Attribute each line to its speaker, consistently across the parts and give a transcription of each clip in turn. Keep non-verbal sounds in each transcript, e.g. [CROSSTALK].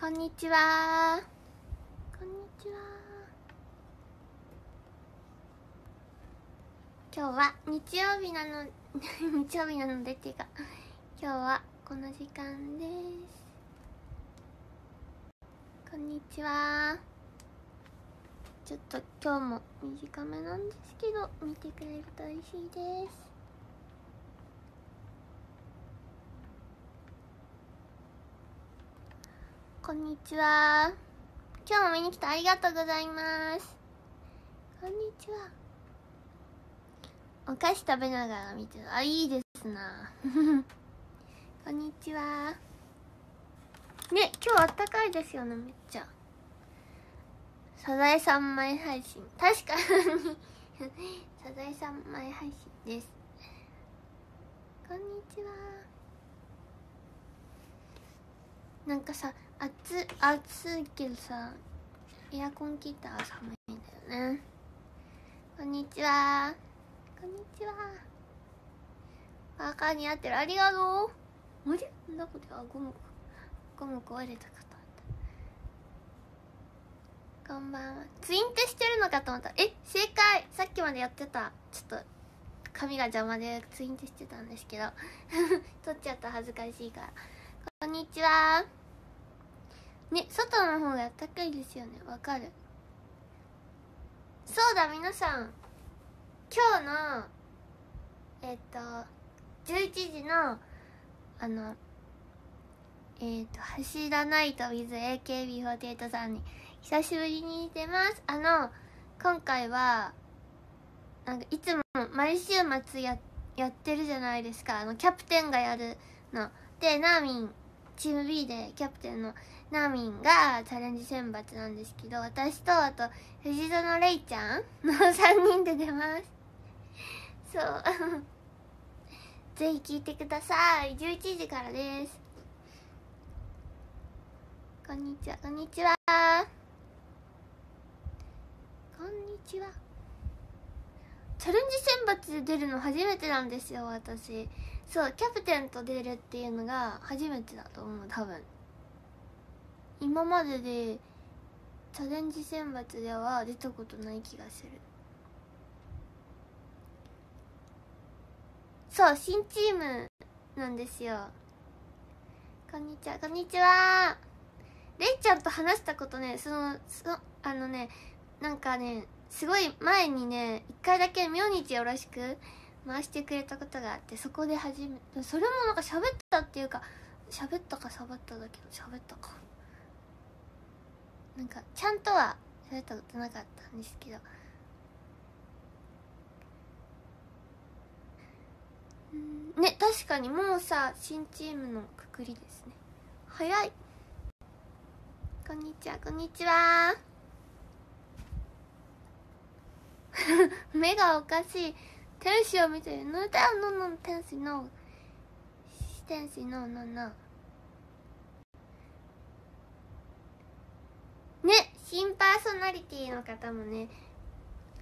Speaker 1: こんにちは。こんにちは。今日は日曜日なの [LAUGHS] 日曜日なのでっていうか今日はこの時間です。こんにちは。ちょっと今日も短めなんですけど見てくれると嬉しいです。こんにちは。今日も見に来てありがとうございます。こんにちは。お菓子食べながら見てる。あいいですな。[LAUGHS] こんにちは。ね今日あったかいですよねめっちゃ。サザエさん前配信。確かに。[LAUGHS] サザエさん前配信です。こんにちは。なんかさ暑暑いけどさエアコン切ったら寒いんだよね。こんにちは。こんにちは。パーカー似合ってる。ありがとう。あれ？なんだこれあゴムゴム壊れたかと思った。こんばんは。ツインテしてるのかと思った。え？正解。さっきまでやってた。ちょっと髪が邪魔でツインテしてたんですけど。[LAUGHS] 取っちゃった。恥ずかしいから。こんにちは。ね外の方があったかいですよね。わかる。そうだ皆さん。今日のえっ、と11時のあのえっ、と「橋田ナイト WithAKB48 さんに久しぶりに出ます。あの今回はなんかいつも毎週末ややってるじゃないですか。あのキャプテンがやるの。でナーミンチーム B でキャプテンのナーミンがチャレンジ選抜なんですけど私とあと藤園レイちゃんの3人で出ます。そう。[LAUGHS] ぜひ聞いてください。11時からです。こんにちは。こんにちは。こんにちはチャレンジ選抜で出るの初めてなんですよ私。そうキャプテンと出るっていうのが初めてだと思う多分。今まででチャレンジ選抜では出たことない気がする。そう新チームなんですよ。こんにちは。こんにちは。レイちゃんと話したことねそのそあのねなんかねすごい前にね一回だけ「明日よろしく」回してくれたことがあってそこで初めそれもなんか喋ったっていうか喋ったかサボっただけど喋ったか。なんかちゃんとは喋ったことなかったんですけど。ん。ね確かにもうさ新チームのくくりですね。早い。こんにちはこんにちは。[LAUGHS] 目がおかしい。天使を見てる。のだよのの天使の天使のののね新パーソナリティの方もね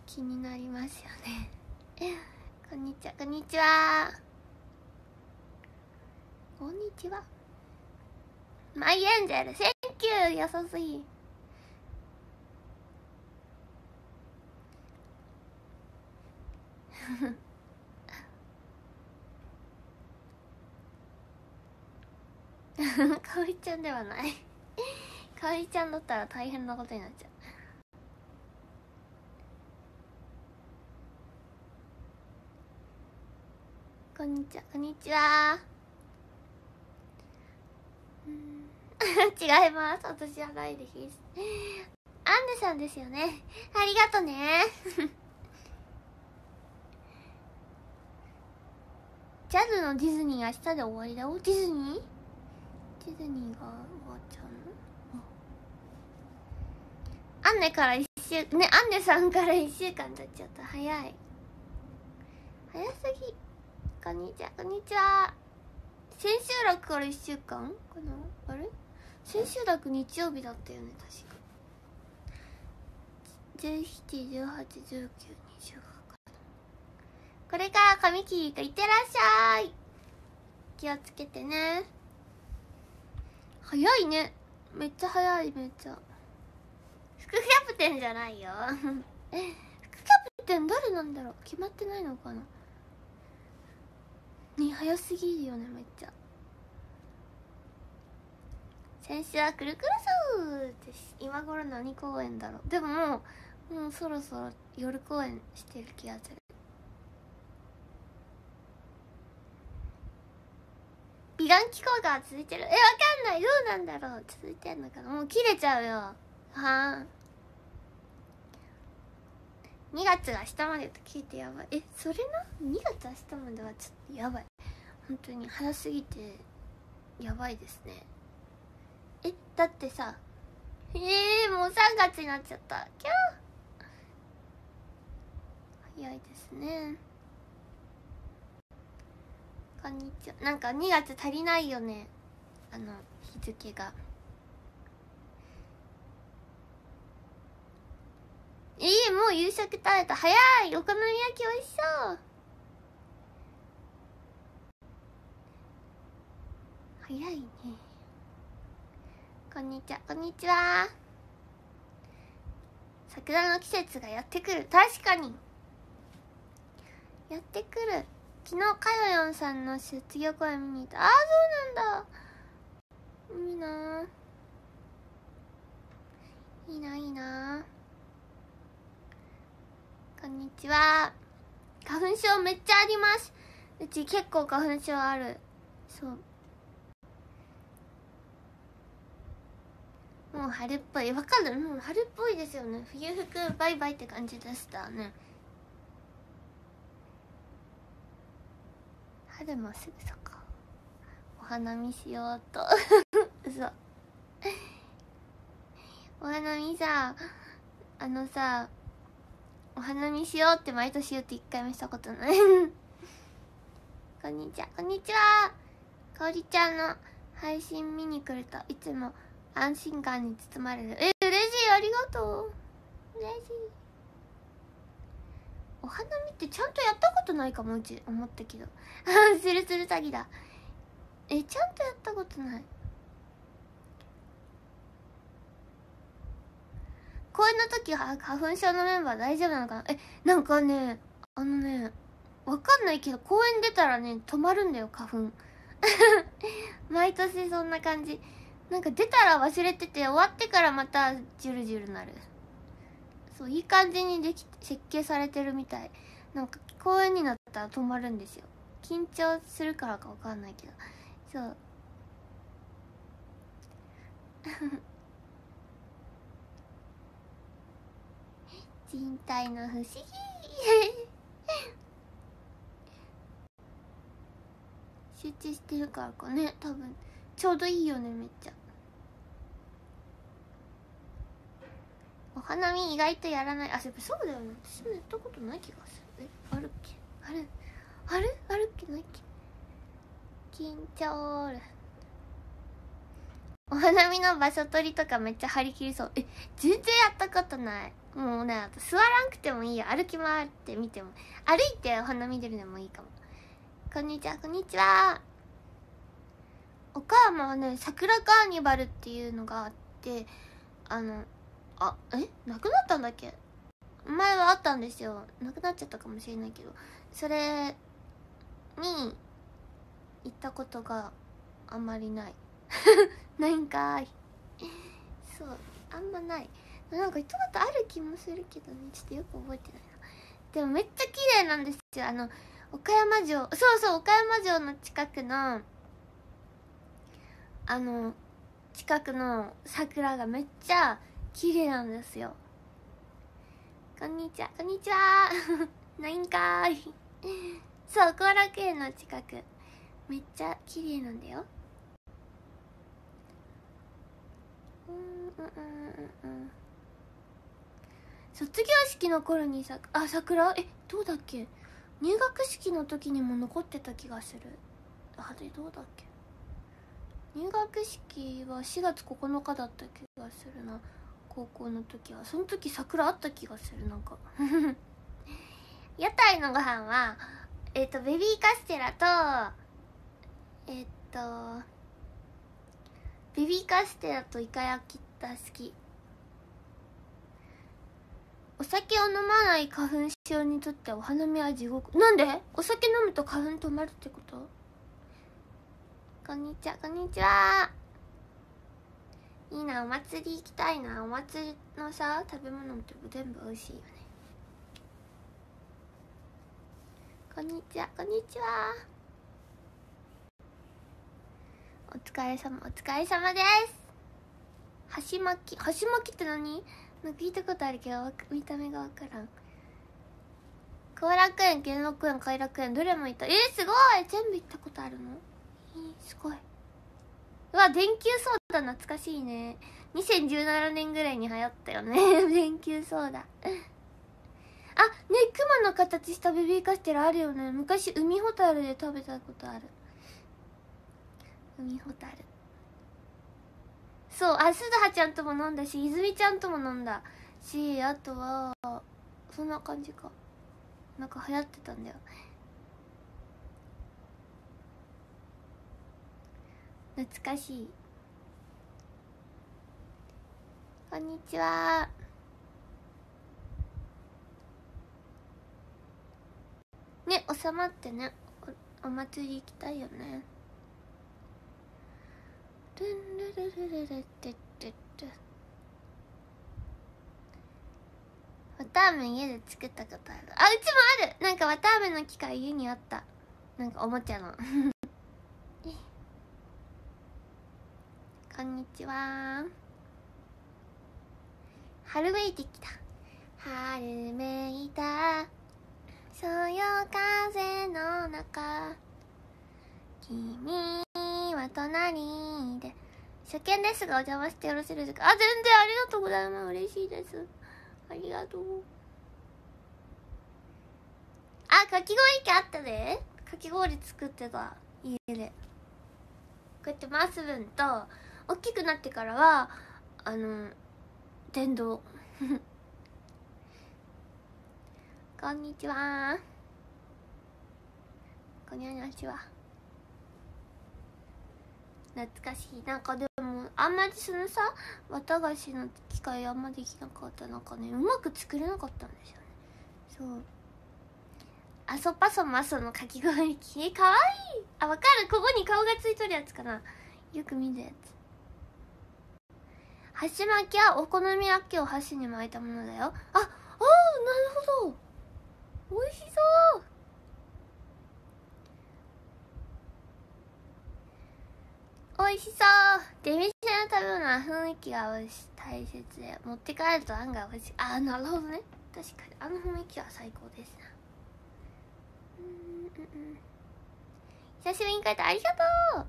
Speaker 1: 気になりますよね。[LAUGHS] こんにちは。こんにちは。こんにちは。 My angel thank you 優しいかおりちゃんではない。かおりちゃんだったら大変なことになっちゃう。こんにちは。こんにちは。[LAUGHS] 違います。私はないです。アンデさんですよね。ありがとね。[LAUGHS] ジャズのディズニー明日で終わりだよ。ディズニー？ディズニーが終わっちゃうの？アンネから1週ねアンネさんから1週間経っちゃった早い。早すぎ。こんにちは。こんにちは。千秋楽から1週間かな？あれ？千秋楽日曜日だったよね確か。17181920これから髪切りといってらっしゃい。気をつけてね。早いね。めっちゃ早いめっちゃ。副キャプテンじゃないよ。副キャプテン誰なんだろう？決まってないのかな？ね早すぎるよねめっちゃ。先週はくるくるソーって今頃何公演だろう？でももうもうそろそろ夜公演してる気がする。美顔器効果は続いてる？えわかんない。どうなんだろう？続いてんのかな？もう切れちゃうよ。はあ2月が明日までと聞いてやばい。えそれな？2月明日まではちょっとやばい。本当に早すぎてやばいですね。えだってさえー、もう3月になっちゃった。キャー。早いですね。こんにちは。なんか2月足りないよね。あの日付が。えー、もう夕食食べた。早い。お好み焼き美味しそう。早いね。こんにちは。こんにちは。桜の季節がやってくる。確かに。やってくる。昨日かよよんさんの卒業公演見に行った。ああそうなんだ。いいな。いいないいな。こんにちは。花粉症めっちゃあります。うち結構花粉症ある。そう。もう春っぽい。わかる？もう春っぽいですよね。冬服バイバイって感じでしたね。春もすぐそこお花見しようと。[LAUGHS] 嘘お花見さあのさお花見しようって毎年言って一回もしたことない。[LAUGHS] こんにちは。こんにちは。かおりちゃんの配信見に来るといつも安心感に包まれる。え嬉しい。ありがとう。嬉しい。お花見ってちゃんとやったことないかもうち思ったけど。[LAUGHS] するする詐欺だ。えちゃんとやったことない。公演の時は花粉症のメンバー大丈夫なのかな？えなんかねあのねわかんないけど公園出たらね止まるんだよ花粉。[LAUGHS] 毎年そんな感じ。なんか出たら忘れてて終わってからまたジュルジュルなる。そういい感じにでき設計されてるみたい。なんか公園になったら止まるんですよ。緊張するからかわかんないけど。そう。人体の不思議。[LAUGHS] 集中してるからかね多分ちょうどいいよねめっちゃ。お花見意外とやらない。あそうだよね。私もやったことない気がする。えあるっけ？ある。ある？あるっけないっけ？緊張る。お花見の場所取りとかめっちゃ張り切りそう。え全然やったことない。もうね座らんくてもいいよ歩き回ってみても。歩いてお花見出るのもいいかも。こんにちは。こんにちは。岡山はね桜カーニバルっていうのがあってあのあえ？なくなったんだっけ？前はあったんですよ。なくなっちゃったかもしれないけど。それに行ったことがあんまりない。[LAUGHS] ないんかい。そうあんまない。なんか行ったことある気もするけどね。ちょっとよく覚えてないな。でもめっちゃ綺麗なんですよ。あの岡山城。そうそう岡山城の近くのあの近くの桜がめっちゃ綺麗なんですよ。こんにちは。こんにちは。[LAUGHS] ないんかーい。そう後楽園の近く。めっちゃ綺麗なんだよ。うんうんうんうん。卒業式の頃にさあ桜？えどうだっけ？入学式の時にも残ってた気がする。あれどうだっけ？入学式は4月9日だった気がするな。高校の時は。その時桜あった気がするなんか。[LAUGHS] 屋台のご飯はえっ、ー、とベビーカステラとえっ、ー、とベビーカステラとイカ焼きが好き。お酒を飲まない花粉症にとってお花見は地獄。なんで？お酒飲むと花粉止まるってこと？こんにちはこんにちは。いいなお祭り行きたいな。お祭りのさ食べ物って全部美味しいよね。こんにちはこんにちは。お疲れ様お疲れ様です。箸巻き箸巻きって何？なんか聞いたことあるけど見た目がわからん。後楽園兼六園偕楽園どれも行った。えー、すごい。全部行ったことあるの？えー、すごい。うわ電球ソーダ懐かしいね。2017年ぐらいに流行ったよね。[LAUGHS] 電球ソーダ。あねクマの形したベビーカステラあるよね。昔海ホタルで食べたことある。海ホタル。そうあすずはちゃんとも飲んだし泉ちゃんとも飲んだ。しあとはそんな感じか。なんか流行ってたんだよ。懐かしい。こんにちは。ね収まってね。おお祭り行きたいよね。ルンルルルルルってってって綿あめ家で作ったことあるあうちもあるなんか綿あめの機械家にあったなんかおもちゃのこんにちは春めいてきた春めいたそよ風の中君隣で初見ですがお邪魔してよろしいですか？あ全然ありがとうございます。嬉しいです。ありがとう。あかき氷機あったで。かき氷作ってた家で。こうやって回す分と大きくなってからはあの電動。[LAUGHS] こんにちは。こんにちは。懐かしい。なんかでもあんまりそのさ綿菓子の機械あんまできなかった。なんかねうまく作れなかったんですよね。そう。あそパソマソのかき氷。機かわいい。あわかる。ここに顔がついとるやつかな。よく見るやつ。箸巻きはお好み焼きを箸に巻いたものだよ。ああなるほど。美味しそう。美味しそう。出店の食べ物は雰囲気が美味し大切。で持って帰ると案外美味しい。ああなるほどね。確かに。あの雰囲気は最高ですな。うんうんうん久しぶりに帰ったありがとう。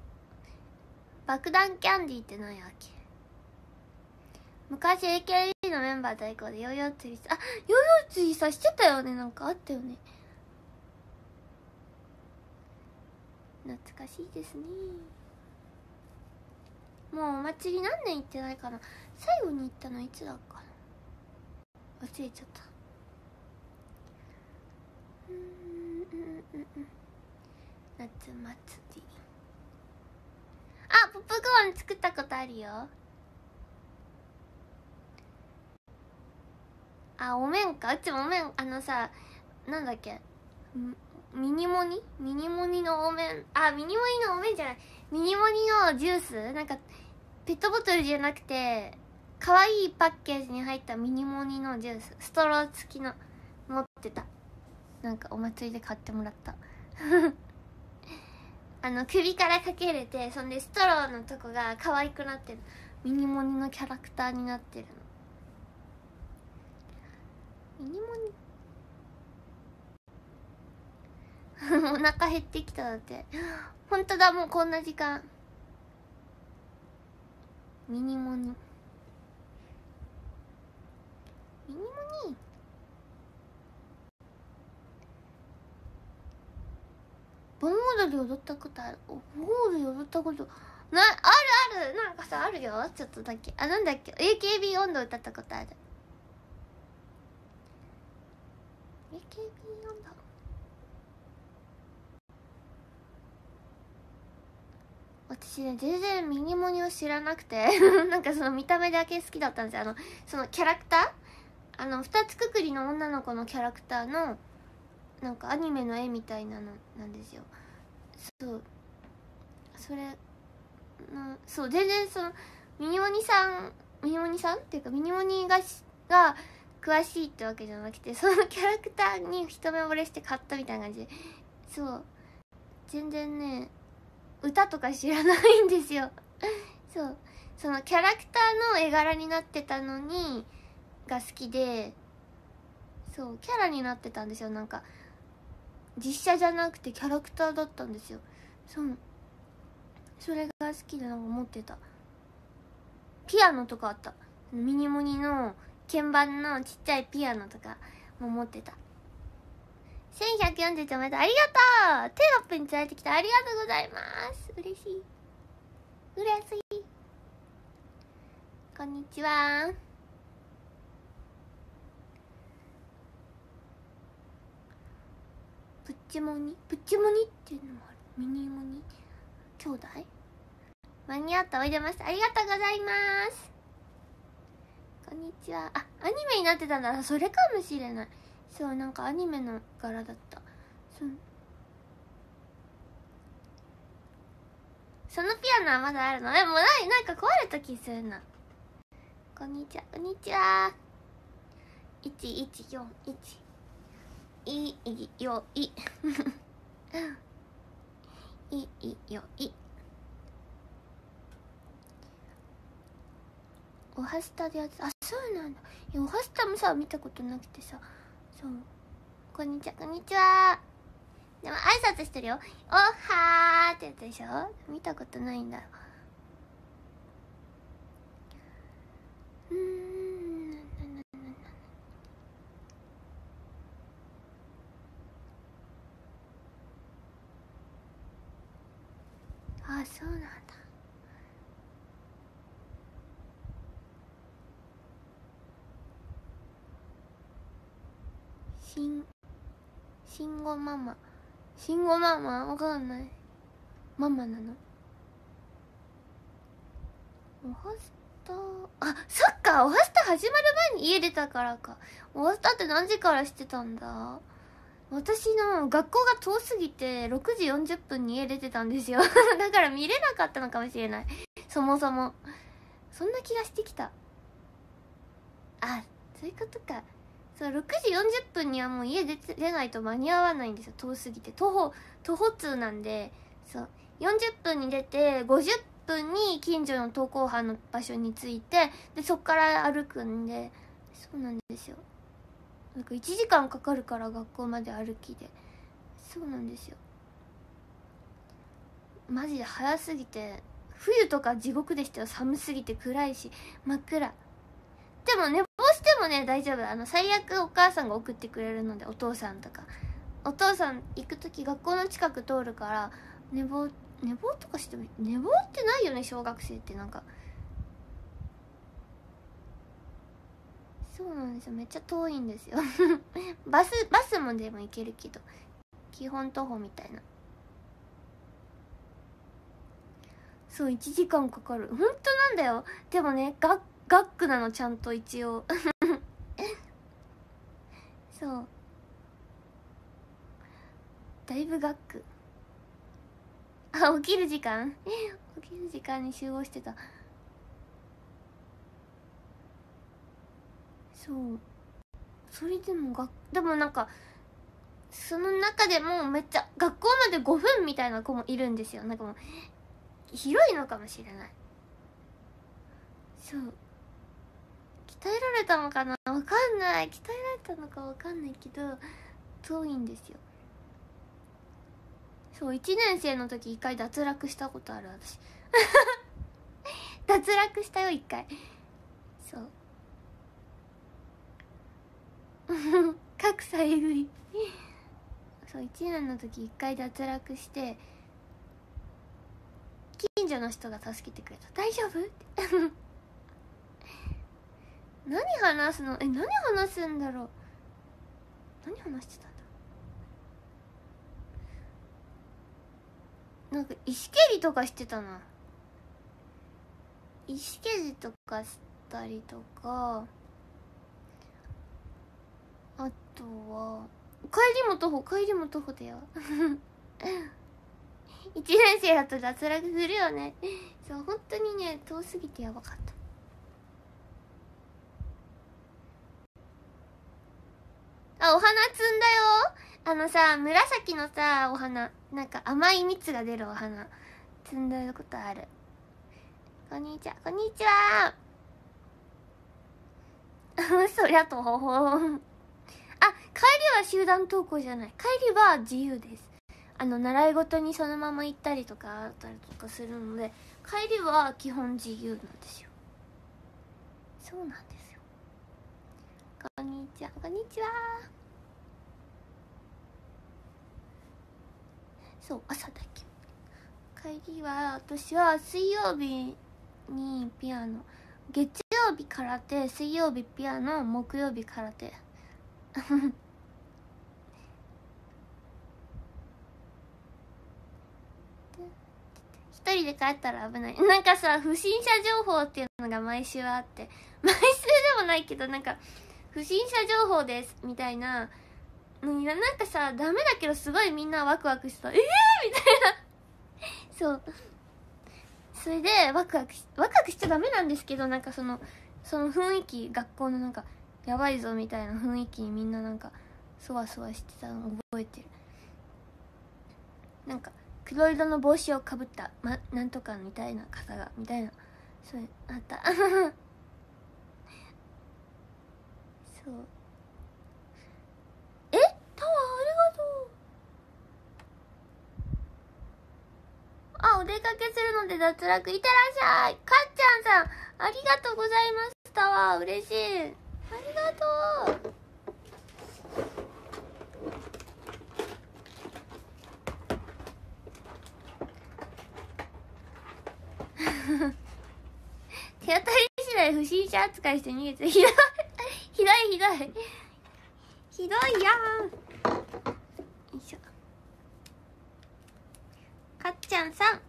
Speaker 1: 爆弾キャンディーって何やっけ。昔 AKB のメンバー代行でヨーヨー釣りさあヨーヨー釣りさしてたよね。なんかあったよね。懐かしいですね。もうお祭り何年行ってないかな。最後に行ったのいつだっかな。忘れちゃった。うんうんうんうん。夏祭り。あポップコーン作ったことあるよ。あお面か。うちもお面あのさなんだっけ。ミニモニ？ミニモニのお面。あミニモニのお面じゃない。ミニモニのジュース？なんかペットボトルじゃなくて可愛いパッケージに入ったミニモニのジュースストロー付きの持ってた。なんかお祭りで買ってもらった。[LAUGHS] あの首からかけれてそんでストローのとこが可愛くなってる。ミニモニのキャラクターになってるの。ミニモニ。[LAUGHS] お腹減ってきただって。[LAUGHS] 本当だもうこんな時間。ミニモニ。ミニモニ。盆踊り踊ったことある。盆踊り踊ったこと。なあるある。なんかさあるよ。ちょっとだけ。あなんだっけ。AKB 温度歌ったことある。AKB 私ね全然ミニモニを知らなくて [LAUGHS] なんかその見た目だけ好きだったんですよ。あのそのキャラクター？あの二つくくりの女の子のキャラクターのなんかアニメの絵みたいなのなんですよ。そう。それのそう全然そのミニモニさんミニモニさん？っていうかミニモニがが詳しいってわけじゃなくてそのキャラクターに一目惚れして買ったみたいな感じで。そう。全然ね歌とか知らないんですよ。[LAUGHS] そう。そのキャラクターの絵柄になってたのにが好きでそうキャラになってたんですよ。なんか実写じゃなくてキャラクターだったんですよ。そう。それが好きでなんか持ってた。ピアノとかあった。ミニモニの鍵盤のちっちゃいピアノとかも持ってた。1140ちおめでとうありがとう。テロップに伝えてきたありがとうございます。嬉しい。嬉しい。こんにちは。プッチモニプッチモニっていうのもある。ミニモニ兄弟？間に合った。おいでましたありがとうございます。こんにちは。あアニメになってたんだ。それかもしれない。そうなんかアニメの柄だった。そのピアノはまだあるの？でもないなんか壊れた気するな。こんにちはこんにちは。1141いいよい。いい [LAUGHS] よい。おはスタでやつあそうなんだ。いやおはスタもさ見たことなくてさ。そう。こんにちはこんにちは。でも挨拶してるよ。おはーってやつでしょ？見たことないんだ。うん。あそうなんだしんしんごママ。しんごママ？わかんない。ママなの？おはスタあそっか。おはスタ始まる前に家出たからか。おはスタって何時からしてたんだ？私の学校が遠すぎて6時40分に家出てたんですよ。[LAUGHS] だから見れなかったのかもしれない。そもそも。そんな気がしてきた。あそういうことか。そう6時40分にはもう家出出ないと間に合わないんですよ。遠すぎて。徒歩徒歩通なんでそう。40分に出て50分に近所の登校班の場所に着いてでそっから歩くんでそうなんですよ。なんか1時間かかるから学校まで歩きで。そうなんですよ。マジで早すぎて冬とか地獄でしたよ。寒すぎて暗いし真っ暗。でも寝坊してもね大丈夫。あの最悪お母さんが送ってくれるのでお父さんとか。お父さん行く時学校の近く通るから寝坊寝坊とかしても寝坊ってないよね小学生ってなんか。そうなんですよ。めっちゃ遠いんですよ。[LAUGHS] バスバスもでも行けるけど。基本徒歩みたいな。そう1時間かかる。本当なんだよ。でもね学学区なのちゃんと一応。[LAUGHS] そう。だいぶ学区。あ起きる時間？[LAUGHS] 起きる時間に集合してた。そう。それでもがでもなんかその中でもめっちゃ学校まで5分みたいな子もいるんですよ。なんかもう広いのかもしれない。そう。鍛えられたのかな？わかんない。鍛えられたのかわかんないけど遠いんですよ。そう1年生の時一回脱落したことある私。[LAUGHS] 脱落したよ一回。そう。[LAUGHS] 格差えぐい。そう1年の時一回脱落して近所の人が助けてくれた「大丈夫?」って。[LAUGHS] 何話すの？え何話すんだろう？何話してたんだなんか石蹴りとかしてたな。石蹴りとかしたりとか。あとは帰りも徒歩帰りも徒歩だよ。[LAUGHS] 一年生だと脱落するよね。そう本当にね遠すぎてやばかった。あお花摘んだよ。あのさ紫のさお花。なんか甘い蜜が出るお花摘んだことある。こんにちは。こんにちは。[LAUGHS] そりゃとほほあ帰りは集団登校じゃない。帰りは自由です。あの習い事にそのまま行ったりとかあったりとかするので帰りは基本自由なんですよ。そうなんです。こんにちは。こんにちは。そう朝だけ。帰りは私は水曜日にピアノ。月曜日空手水曜日ピアノ木曜日空手。[LAUGHS] 一人で帰ったら危ない。なんかさ不審者情報っていうのが毎週あって。毎週でもないけどなんか不審者情報ですみたいな。なんかさダメだけどすごいみんなワクワクした。ええー、みたいな。そう。それでワクワクしワクワクしちゃダメなんですけどなんかそのその雰囲気学校のなんかやばいぞみたいな雰囲気にみんななんかそわそわしてたの覚えてる。なんか黒色の帽子をかぶった、ま、なんとかみたいな方がみたいな。そうあった。そうえタワーありがとう。あお出かけするので脱落いってらっしゃい。かっちゃんさんありがとうございます。タワー嬉しい。ありがとう。[LAUGHS] 手当たり次第不審者扱いして逃げていひどいひどい。ひどいやん。よいしょ。かっちゃんさん。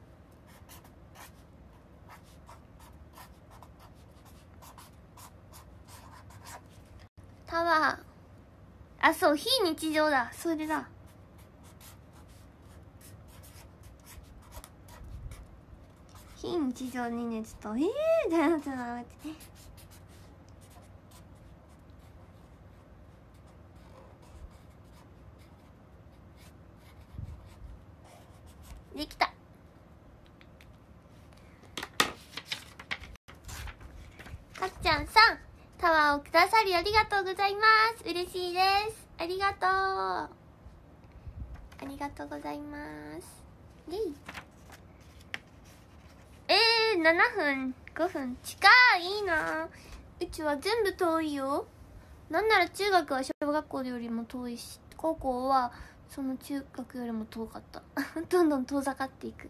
Speaker 1: タワー。あそう非日常だ。それだ。非日常にねちょっとええー、だよちょっと待ってできたかっちゃんさんタワーをくださりありがとうございます嬉しいです。ありがとう。ありがとうございます。イェイ。えー、7分5分近いいいなうちは全部遠いよ。なんなら中学は小学校よりも遠いし高校はその中学よりも遠かった。[LAUGHS] どんどん遠ざかっていく。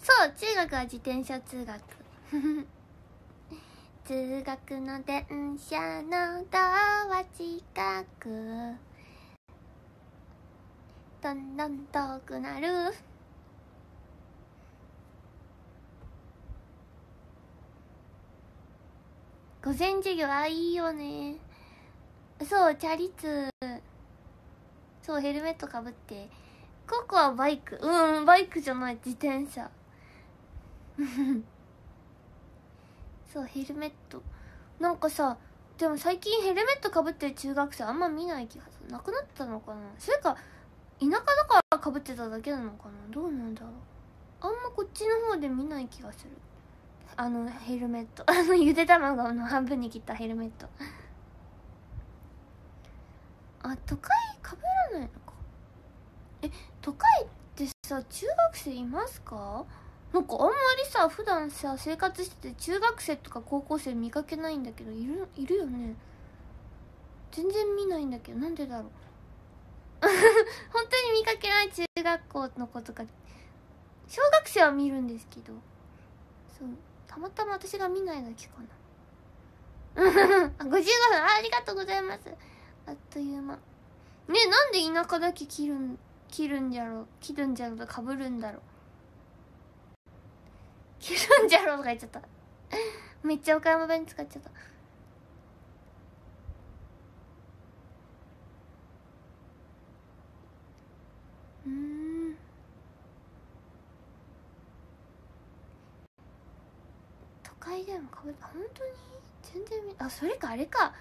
Speaker 1: そう中学は自転車通学。通学の電車のドア近く。どんどん遠くなる。午前授業あいいよね。そうチャリ通。そうヘルメットかぶって。ココはバイク。うんバイクじゃない。自転車。そうヘルメット。なんかさでも最近ヘルメットかぶってる中学生あんま見ない気がする。なくなったのかな？それか田舎だからかぶってただけなのかな？どうなんだろう。あんまこっちの方で見ない気がする。あのヘルメット。[LAUGHS] あのゆで卵の半分に切ったヘルメット。あ都会かぶらないのか。え都会ってさ中学生いますか？なんかあんまりさ普段さ生活してて中学生とか高校生見かけないんだけどいるいるよね？全然見ないんだけどなんでだろう？[LAUGHS] 本当に見かけない中学校の子とか小学生は見るんですけどそうたまたま私が見ないだけかな。[LAUGHS] あ55分ありがとうございます。あっという間。ねなんで田舎だけ切るん切るんじゃろう？切るんじゃろとかぶるんだろう？切るんじゃろとか言っちゃった。めっちゃ岡山弁使っちゃった。うん。都会でもかぶ本当に？全然見あそれかあれか。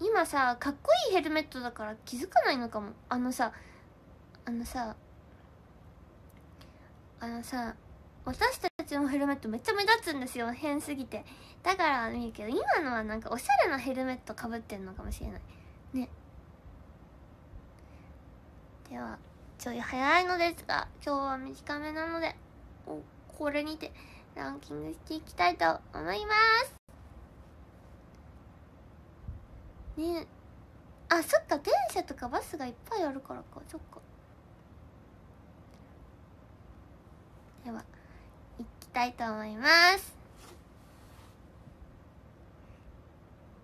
Speaker 1: 今さかっこいいヘルメットだから気づかないのかも。あのさあのさあのさ私たちのヘルメットめっちゃ目立つんですよ。変すぎて。だから見るけど今のはなんかおしゃれなヘルメットかぶってんのかもしれない。ね。ではちょい早いのですが今日は短めなのでこれにてランキングしていきたいと思います。ね。あそっか電車とかバスがいっぱいあるからか。そっか。では。たいと思います。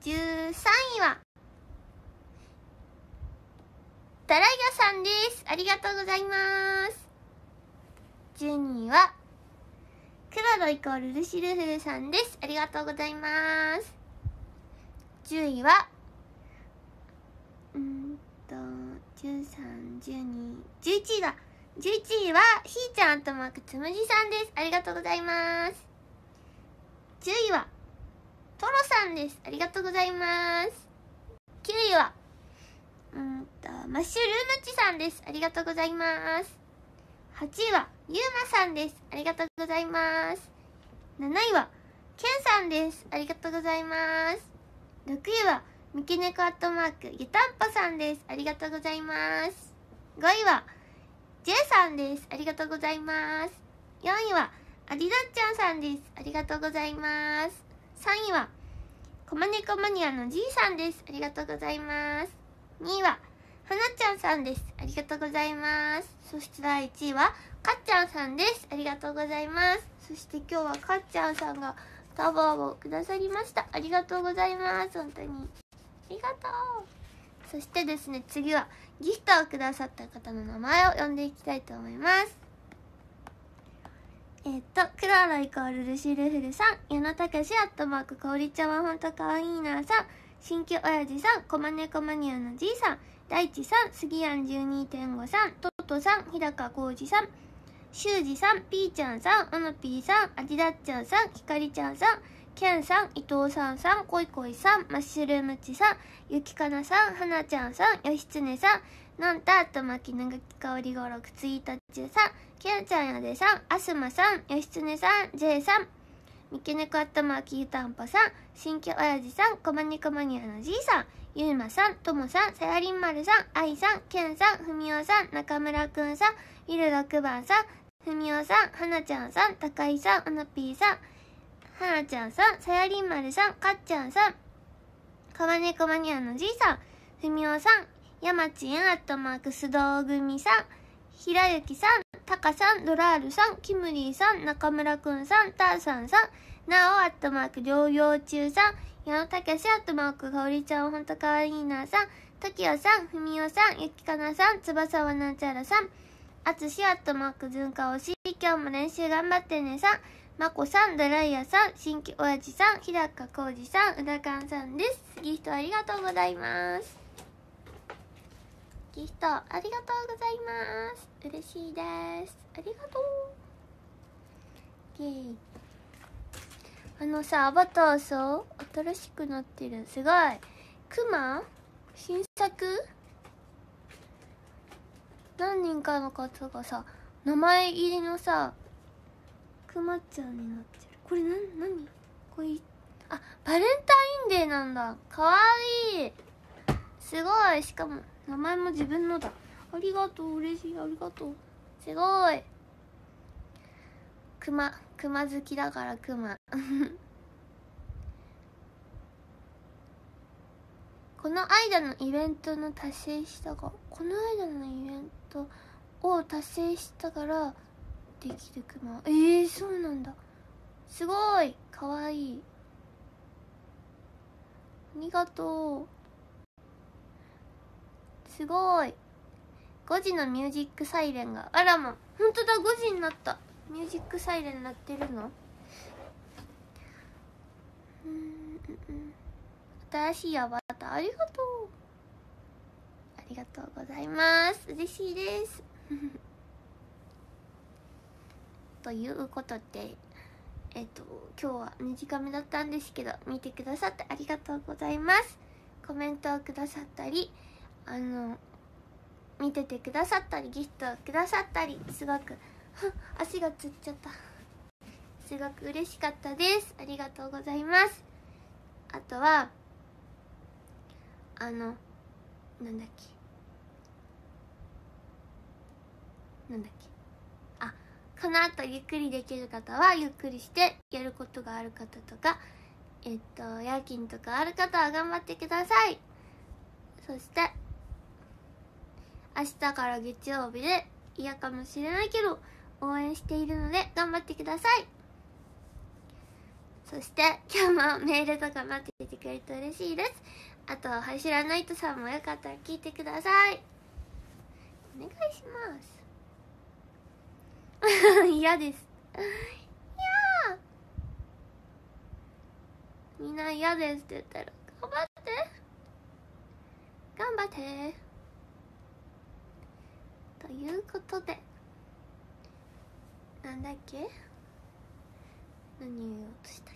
Speaker 1: 13位はダライガさんです。ありがとうございます。12位はクラロイコールルシルフルさんです。ありがとうございます。10位はうんと131211位だ。11位はひーちゃんとマークつむじさんです。ありがとうございます。10位はトロさんです。ありがとうございます。9位はうんとマッシュルームチさんです。ありがとうございます。8位はゆうまさんです。ありがとうございます。7位はけんさんです。ありがとうございます。6位は三毛猫アットマークゆたんぽさんです。ありがとうございます。5位は J さんです。ありがとうございます。4位はアディダッちゃんさんです。ありがとうございます。3位はコマネコマニアの G さんです。ありがとうございます。2位ははなちゃんさんです。ありがとうございます。そして第1位はかっちゃんさんです。ありがとうございます。そして今日はかっちゃんさんがタワーをくださりました。ありがとうございます。本当に。ありがとう。そしてですね次はギフトをくださった方の名前を呼んでいきたいと思います。えっ、とクラライコールルシルフルさん矢野隆史アットマークかおりちゃんはほんとかわいいなさん新規親父さんコマネコマニアのじいさん大地さん杉谷12.5さんトトさん日高浩二さん修二さんピーちゃんさんオノピーさんアディダッちゃんさんひかりちゃんさんケンさん、伊藤さんさん、こいこいさん、マッシュルームチさん、ゆきかなさん、はなちゃんさん、よしつねさん、のんた、とまきながきかおりごろくツイート中さん、けんちゃんやでさん、あすまさん、よしつねさん、ジェイさん、みけねこあったまきゆたんぽさん、新居おやじさん、こまにこまにあのじいさん、ゆうまさん、ともさん、さやりんまるさん、あいさん、けんさん、ふみおさん、中村くんさん、ゆる6番さん、ふみおさん、はなちゃんさん、たかいさん、おのぴーさん、はなちゃんさん、さやりんまるさん、かっちゃんさん、かわねこマニアのじいさん、ふみおさん、やまちんアットマークすどうぐみさん、ひらゆきさん、たかさん、ドラールさん、キムリーさん、中村くんさん、たーさんさん、なおアットマーク療養中さん、矢野たけしアットマークかおりちゃん。ほんとかわいいなさん、ときよさん、ふみおさん、ゆきかなさん、つばさわなんちゃらさん、あつしアットマークずんかおし、今日も練習頑張ってねさん、まこさん、ドライヤーさん、新規おやじさん、日高浩二さん、うだかんさんです。ギフトありがとうございます。ギフトありがとうございます。嬉しいです。ありがとう。イェイ。あのさ、アバターさ、新しくなってる。すごい。クマ？新作？何人かの方がさ、名前入りのさ、くまちゃんになってる。これな何？これあバレンタインデーなんだ。かわいい。すごい。しかも名前も自分のだ。ありがとう。嬉しい。ありがとう。すごい。くまくま好きだからくま。[LAUGHS] この間のイベントの達成したがこの間のイベントを達成したからできるクマえー、そうなんだ。すごい。かわいい。ありがとう。すごい。5時のミュージックサイレンが。あらま。本当だ。5時になった。ミュージックサイレン鳴ってるの？うんうん。新しいアバター。ありがとう。ありがとうございます。嬉しいです。ということでえっと今日は短めだったんですけど見てくださってありがとうございます。コメントをくださったりあの見ててくださったりギフトをくださったりすごく足がつっちゃった。すごく嬉しかったです。ありがとうございます。あとはあのなんだっけ。なんだっけ。この後ゆっくりできる方はゆっくりしてやることがある方とかえっと夜勤とかある方は頑張ってください。そして明日から月曜日で嫌かもしれないけど応援しているので頑張ってください。そして今日もメールとか待っててくれると嬉しいです。あと柱ナイトさんもよかったら聞いてください。お願いします。[LAUGHS] 嫌です。いやみんな嫌ですって言ったら頑張って。頑張って。ということでなんだっけ？何言おうとしたっ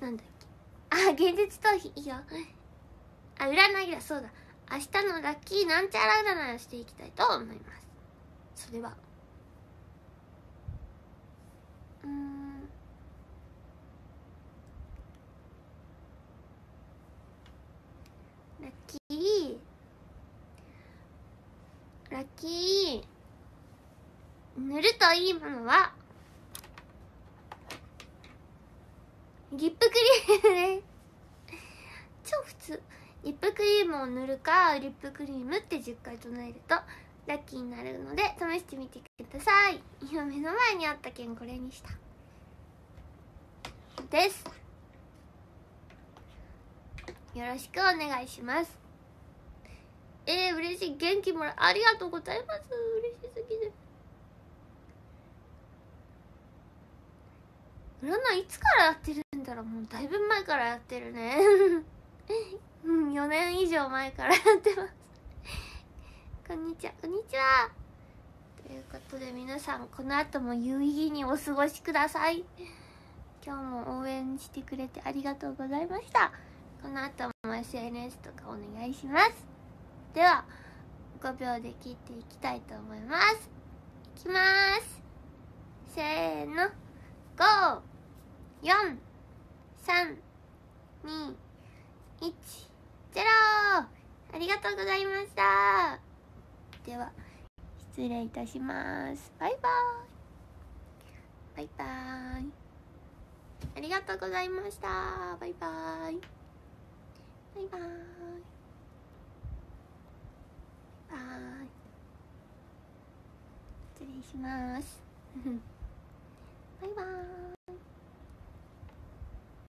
Speaker 1: け？なんだっけ？あ現実逃避。いいよ。あ占いだ。そうだ。明日のラッキーなんちゃら占いをしていきたいと思います。それは。うん。ラッキー。ラッキー。塗るといいものはリップクリームね超普通リップクリームを塗るかリップクリームって10回唱えるとラッキーになるので試してみてください。今目の前にあったけんこれにした。です。よろしくお願いします。えー、嬉しい。元気もらありがとうございます。嬉しすぎる。占いいつからやってるんだろう。もうだいぶ前からやってるね。[LAUGHS] うん4年以上前からやってます。[LAUGHS] こんにちは。こんにちは。ということで皆さんこの後も有意義にお過ごしください。今日も応援してくれてありがとうございました。この後も SNS とかお願いします。では5秒で切っていきたいと思います。いきます。せーの。54321 4 3 2 1 0ありがとうございました。では失礼いたします。バイバイ。バイバイ。ありがとうございました。バイ。バイバイ。バイバイ。失礼します。[LAUGHS] バイバイ。